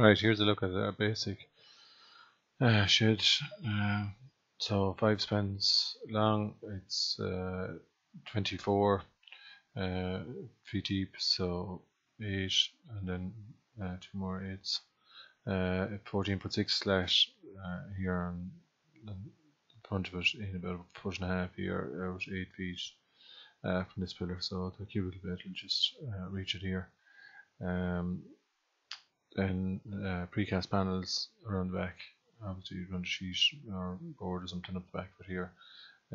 Right, here's a look at a basic uh, shed. Uh, so five spans long, it's uh, 24 uh, feet deep, so eight, and then uh, two more eights. Uh, 14 slash uh, here on the front of it in about a foot and a half here, out eight feet uh, from this pillar, so the cubicle bed will just uh, reach it here. Um, then uh, precast panels around the back. Obviously, you run a sheet or board or something up the back it here.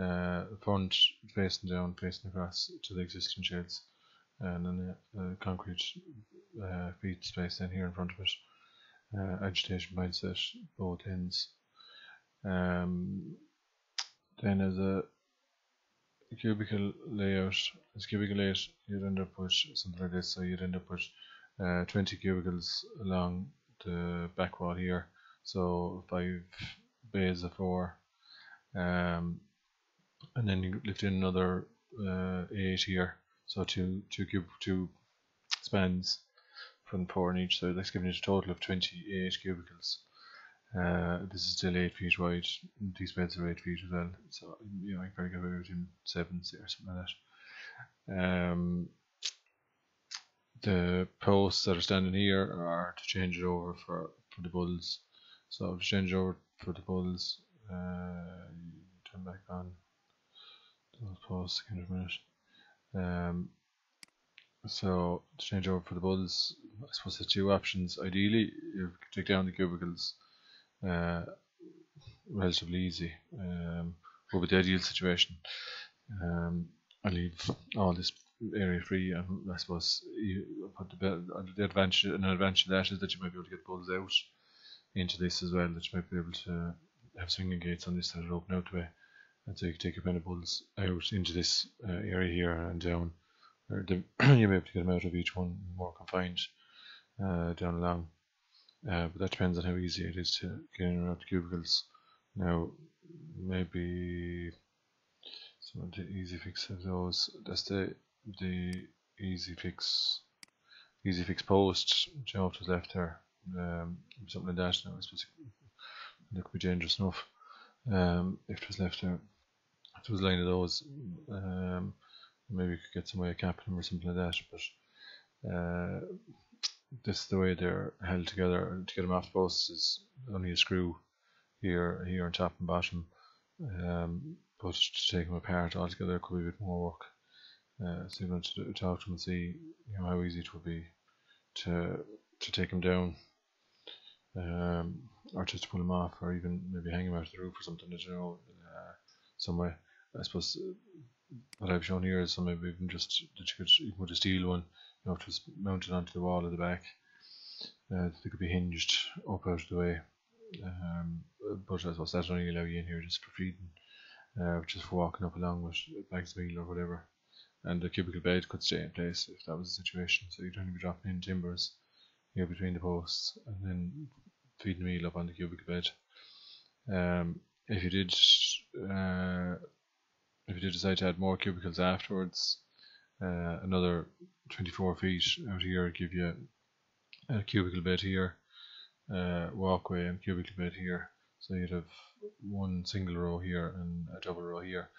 Uh, front facing down, facing across to the existing sheds, and then a, a concrete uh, feet space in here in front of it. Uh, agitation mindset both ends. Um, then as a cubicle layout, as cubicle layout, you'd end up with something like this. So you'd end up with uh, 20 cubicles along the back wall here. So five bays of four. Um, and then you lift in another uh, eight here. So two two cube two spans from four on each side. That's giving you a total of 28 cubicles. Uh, this is still 8 feet wide. These beds are 8 feet as well. So you know I can probably away with in 7 or something like that. Um, the posts that are standing here are to change it over for, for the bulls. So to change over for the bulls, uh, turn back on those posts in a minute. Um, so to change over for the bulls, I suppose there's two options. Ideally, you take down the cubicles uh, relatively easy. Um, but with the ideal situation, um, I leave all this area free, and I suppose you put the, the advantage an advantage of that is that you might be able to get bulls out into this as well. That you might be able to have swinging gates on this that open out the way, and so you can take your of bulls out into this uh, area here and down. Or the, you may be able to get them out of each one more confined uh, down along. Uh, but that depends on how easy it is to get in and out the cubicles. Now, maybe some of the EasyFix of those. That's the the EasyFix easy fix post. Job was left there. Um, something like that now I suppose it could be dangerous enough. Um, if it was left there if it was line of those um, maybe you could get some way of capping them or something like that but uh, this is the way they're held together. To get them off the posts is only a screw here here on top and bottom. Um, but to take them apart altogether could be a bit more work uh, going to talk to them and see you know, how easy it would be to to take them down, um, or just to pull them off, or even maybe hang them out of the roof or something. You know, uh, some way. I suppose what I've shown here is some maybe even just that you could even put a steel one, you know, just mounted onto the wall at the back. Uh, they could be hinged up out of the way. Um, but I suppose that only allow you in here just for feeding, uh, just for walking up along with bags of meal or whatever and the cubicle bed could stay in place if that was the situation. So you'd only be dropping in timbers here between the posts and then feeding meal up on the cubicle bed. Um, if you did uh, if you did decide to add more cubicles afterwards, uh, another 24 feet out here would give you a cubicle bed here, uh, walkway and cubicle bed here. So you'd have one single row here and a double row here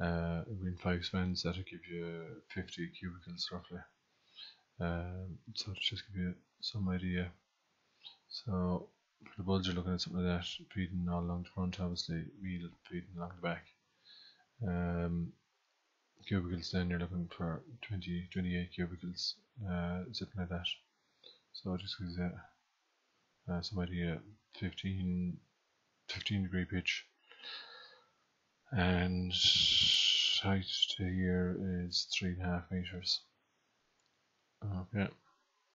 uh, in five spans that'll give you 50 cubicles roughly. Um, so just give you some idea. So for the bulge you're looking at something like that feeding all along the front obviously meal feeding along the back. Um, cubicles then you're looking for 20 28 cubicles uh, something like that. So just gives you uh, some idea 15 15 degree pitch and height to here is three and a half meters. Oh, okay